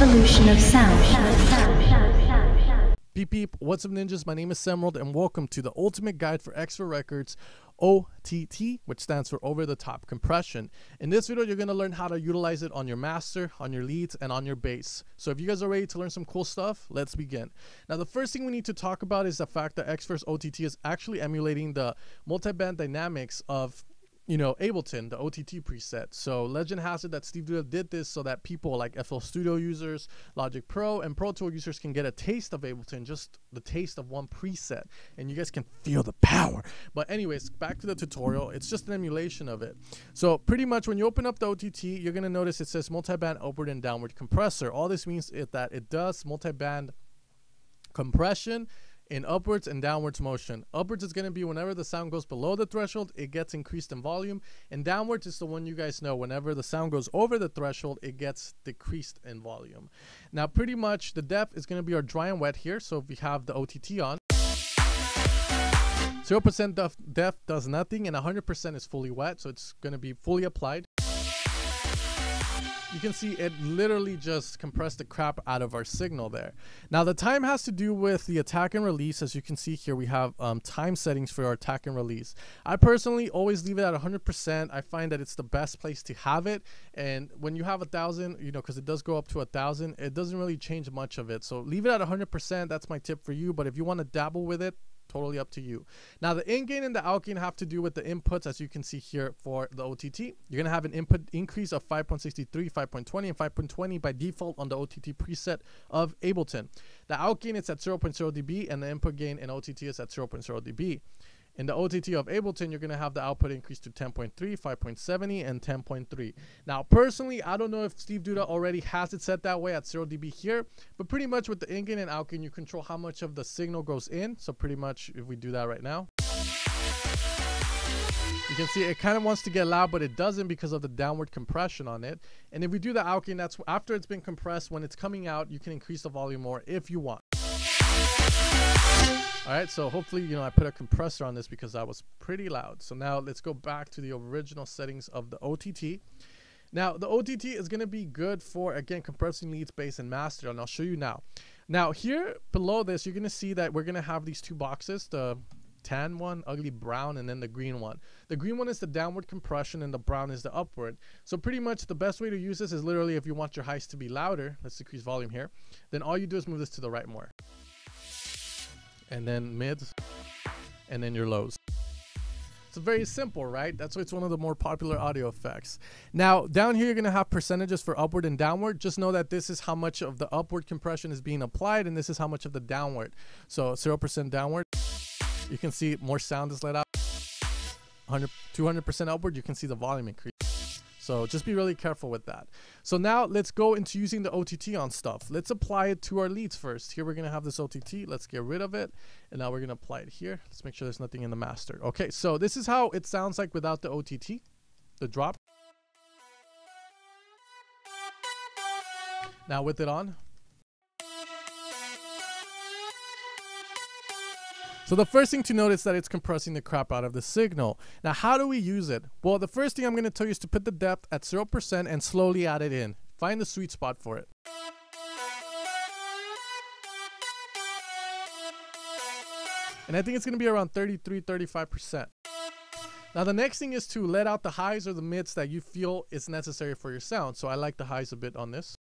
evolution of sound. Beep beep, what's up ninjas? My name is Zen World and welcome to the ultimate guide for Xfer Records OTT, which stands for over the top compression. In this video, you're gonna learn how to utilize it on your master, on your leads, and on your bass. So if you guys are ready to learn some cool stuff, let's begin. Now the first thing we need to talk about is the fact that Xfer's OTT is actually emulating the multi-band dynamics of you know, Ableton, the OTT preset. So legend has it that Steve did this so that people like FL Studio users, Logic Pro, and Pro Tool users can get a taste of Ableton, just the taste of one preset, and you guys can feel the power. But anyways, back to the tutorial. It's just an emulation of it. So pretty much when you open up the OTT, you're gonna notice it says multi-band upward and downward compressor. All this means is that it does multi-band compression in upwards and downwards motion. Upwards is going to be whenever the sound goes below the threshold, it gets increased in volume. And downwards is the one you guys know. Whenever the sound goes over the threshold, it gets decreased in volume. Now, pretty much the depth is going to be our dry and wet here. So if we have the OTT on, 0% depth, does nothing and 100% is fully wet. So it's going to be fully applied you can see it literally just compressed the crap out of our signal there. Now the time has to do with the attack and release. As you can see here, we have um, time settings for our attack and release. I personally always leave it at 100%. I find that it's the best place to have it. And when you have a thousand, you know, because it does go up to a thousand, it doesn't really change much of it. So leave it at 100%. That's my tip for you. But if you want to dabble with it, totally up to you. Now the in gain and the out gain have to do with the inputs as you can see here for the OTT. You're gonna have an input increase of 5.63, 5.20, and 5.20 by default on the OTT preset of Ableton. The out gain is at 0.0 dB and the input gain in OTT is at 0.0 dB. In the OTT of Ableton, you're going to have the output increase to 10.3, 5.70, and 10.3. Now, personally, I don't know if Steve Duda already has it set that way at 0 dB here, but pretty much with the in-gain and out-gain, you control how much of the signal goes in. So pretty much if we do that right now, you can see it kind of wants to get loud, but it doesn't because of the downward compression on it. And if we do the out-gain, that's after it's been compressed, when it's coming out, you can increase the volume more if you want. All right, so hopefully, you know, I put a compressor on this because that was pretty loud. So now let's go back to the original settings of the OTT. Now, the OTT is going to be good for, again, compressing leads, bass, and master, and I'll show you now. Now, here below this, you're going to see that we're going to have these two boxes, the tan one, ugly brown, and then the green one. The green one is the downward compression, and the brown is the upward. So pretty much the best way to use this is literally if you want your highs to be louder, let's decrease volume here, then all you do is move this to the right more and then mids, and then your lows. It's very simple, right? That's why it's one of the more popular audio effects. Now, down here, you're going to have percentages for upward and downward. Just know that this is how much of the upward compression is being applied, and this is how much of the downward. So 0% downward, you can see more sound is let out. 100, 200% upward, you can see the volume increase. So just be really careful with that. So now let's go into using the OTT on stuff. Let's apply it to our leads first. Here we're to have this OTT. Let's get rid of it. And now we're to apply it here. Let's make sure there's nothing in the master. Okay, so this is how it sounds like without the OTT, the drop. Now with it on, So the first thing to note is that it's compressing the crap out of the signal. Now, how do we use it? Well, the first thing I'm going to tell you is to put the depth at 0% and slowly add it in. Find the sweet spot for it. And I think it's going to be around 33, 35%. Now the next thing is to let out the highs or the mids that you feel is necessary for your sound. So I like the highs a bit on this.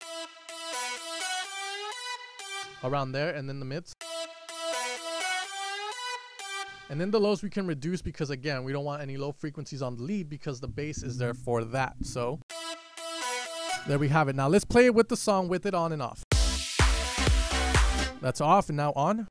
Around there and then the mids. And then the lows we can reduce because again, we don't want any low frequencies on the lead because the bass is there for that. So there we have it. Now let's play it with the song with it on and off. That's off and now on.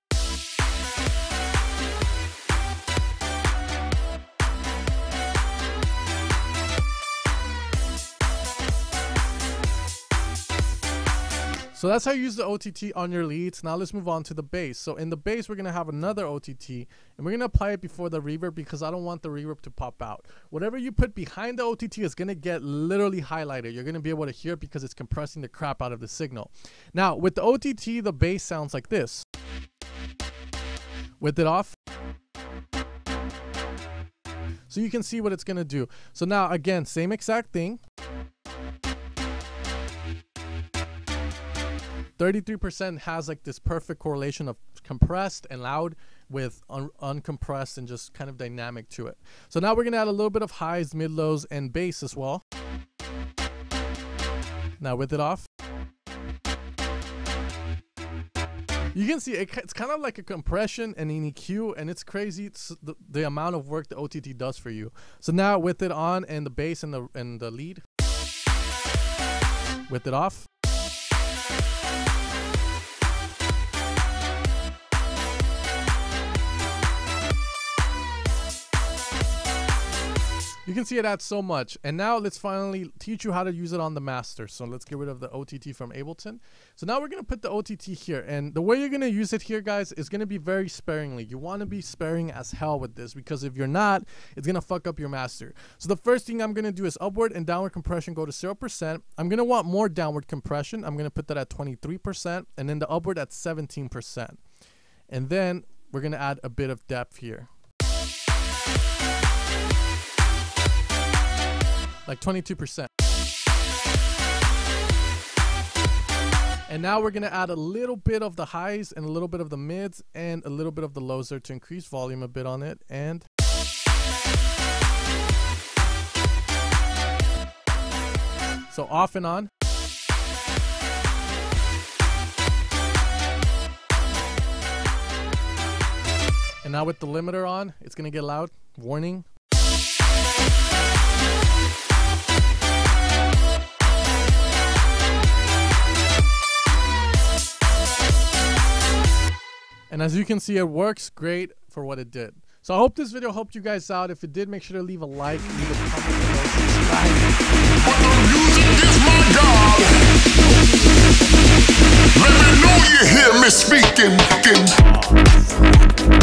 So that's how you use the OTT on your leads. Now let's move on to the bass. So in the bass, we're going to have another OTT and we're going to apply it before the reverb because I don't want the reverb to pop out. Whatever you put behind the OTT is going to get literally highlighted. You're going to be able to hear it because it's compressing the crap out of the signal. Now with the OTT, the bass sounds like this. With it off, so you can see what it's going to do. So now again, same exact thing. 33% has like this perfect correlation of compressed and loud with un- uncompressed and just kind of dynamic to it. So now we're gonna add a little bit of highs, mid lows, and bass as well. Now with it off. You can see it, it's kind of like a compression and an EQ, and it's crazy it's the, the amount of work the OTT does for you. So now with it on and the bass and the and the lead, with it off. You can see it adds so much. And now let's finally teach you how to use it on the master. So let's get rid of the OTT from Ableton. So now we're going to put the OTT here. And the way you're going to use it here, guys, is going to be very sparingly. You want to be sparing as hell with this because if you're not, it's going to fuck up your master. So the first thing I'm going to do is upward and downward compression go to 0%. I'm going to want more downward compression. I'm going to put that at 23% and then the upward at 17%. And then we're going to add a bit of depth here. Like 22%. And now we're gonna add a little bit of the highs and a little bit of the mids and a little bit of the lows there to increase volume a bit on it. And so off and on. And now with the limiter on, it's gonna get loud. Warning, And as you can see, it works great for what it did. So I hope this video helped you guys out. If it did, make sure to leave a like, leave a comment below, subscribe. music is my Let me know you hear me speaking.